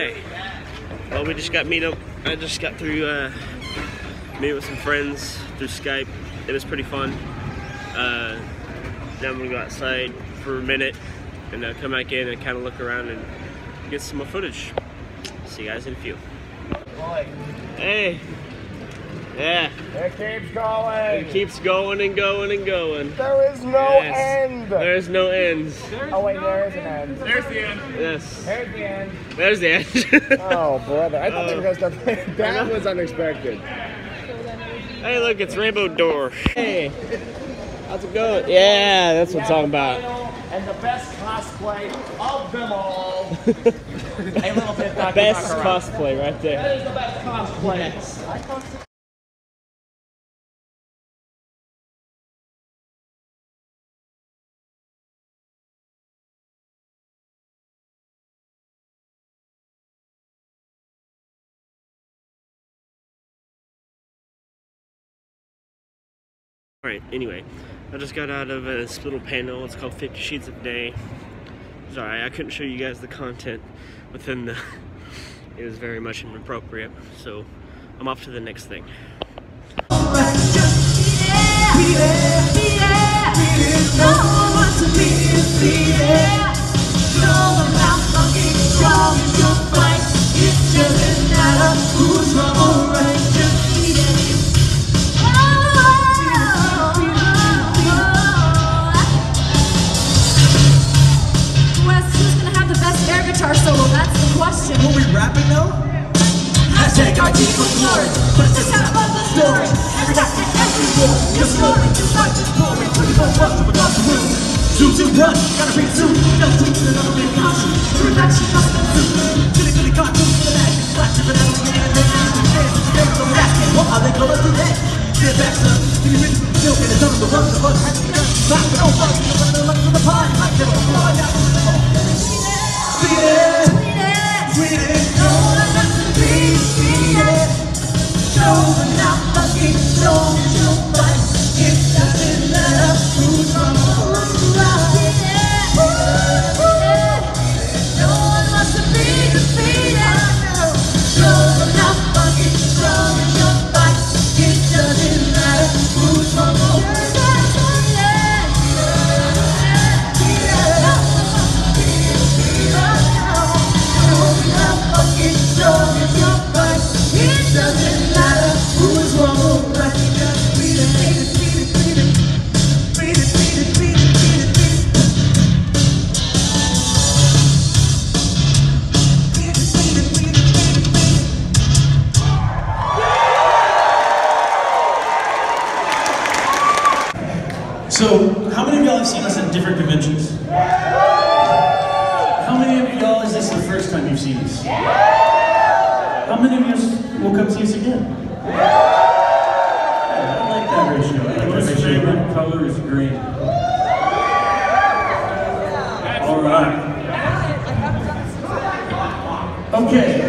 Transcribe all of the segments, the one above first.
Okay. Well, we just got meet up. I just got through uh, meet with some friends through Skype. It was pretty fun. Uh, now I'm gonna go outside for a minute and uh, come back in and kind of look around and get some more footage. See you guys in a few. Hey. Yeah. It keeps going. It keeps going and going and going. There is no Yes. end. There's no ends. oh wait, there is an end. There's the end. Yes. There's the end. There's the end. Oh brother, I thought they were gonna start oh. playing. That was unexpected. hey, look, it's Rainbow Door. Hey. How's it going? Yeah, that's what I'm talking about. And the best cosplay of them all. a little bit Dr. Best Baccarat. cosplay right there. That is the best cosplay. Alright, anyway, I just got out of a little panel. It's called 50 Sheets of Day. Sorry, I couldn't show you guys the content within the. It was very much inappropriate, so I'm off to the next thing. Wes, Run, gotta bring zoom. Gotta another man costume. The reduction of the Goody, goody, for the. Flash it, but I don't get it. Dance, dance, dance, don't ask it. What are they gonna do next? Get back, son. Give me rich, milk, and it's on the run, the run. Had to back, but don't. You're running luck to the party. Like never before. I got to the ball. Beat Okay.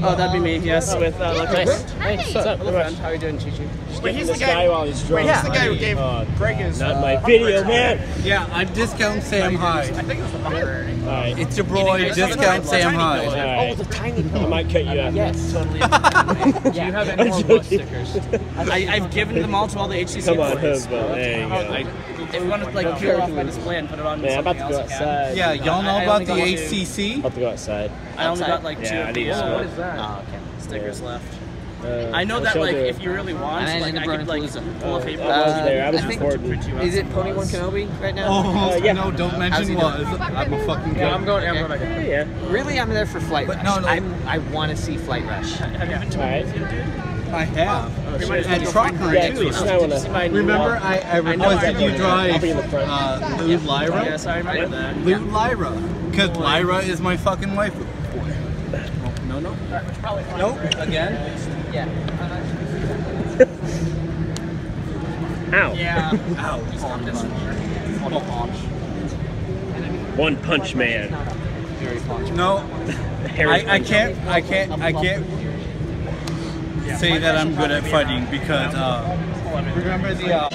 Me, yes, with uh, Lucas. Nice. Hey, what's up? Hello, friend. How are you doing, Chichi? Wait, he's this the guy- guy while he's drunk. Wait, he's the guy who gave Oh, Greg his. Not uh, my video, rating. man. Yeah, I'm discount Sam Hyde. I think it was the bumper rating. All right. It's your boy, discount Sam All Hyde. right. Oh, the tiny I might cut you out. Yes, totally. Do you have any more I'm Bush joking. stickers? I, I've given them all to all the HCC Come on, boys. There you go. I, if you want to like peel off my display and put it on Man, I'm about to go else, outside. Yeah, y'all know I- I about only the got two. HCC? About to go outside. I only got like two Yeah, I of need these. What is that? Oh, okay. Stickers left. Uh, I know that like the- if you really want, And like I the could like Burnapalooza. pull a Uh, paper. I was there. I was I think recording. print you out Is it Pony One. Kenobi right now? Oh, Uh, yeah. no, don't mention he was. I'm a fucking Yeah, I'm good. going. I'm going back. Yeah. Really, I'm there for Flight But Rush. no, no. I'm, I want to see Flight Rush. Have you been to All a right. museum, dude? I have. At Yeah, Trockery. please. I. Remember, I, I requested you drive uh, Lou Lyra? Yes, I remember that. Lou Lyra. Because Lyra is my fucking wife. No, no. Nope. Again? Yeah. Ow. Yeah. Ow. One Punch Man. No, I, I can't, I can't, I can't say that I'm good at fighting because, uh, remember the, uh,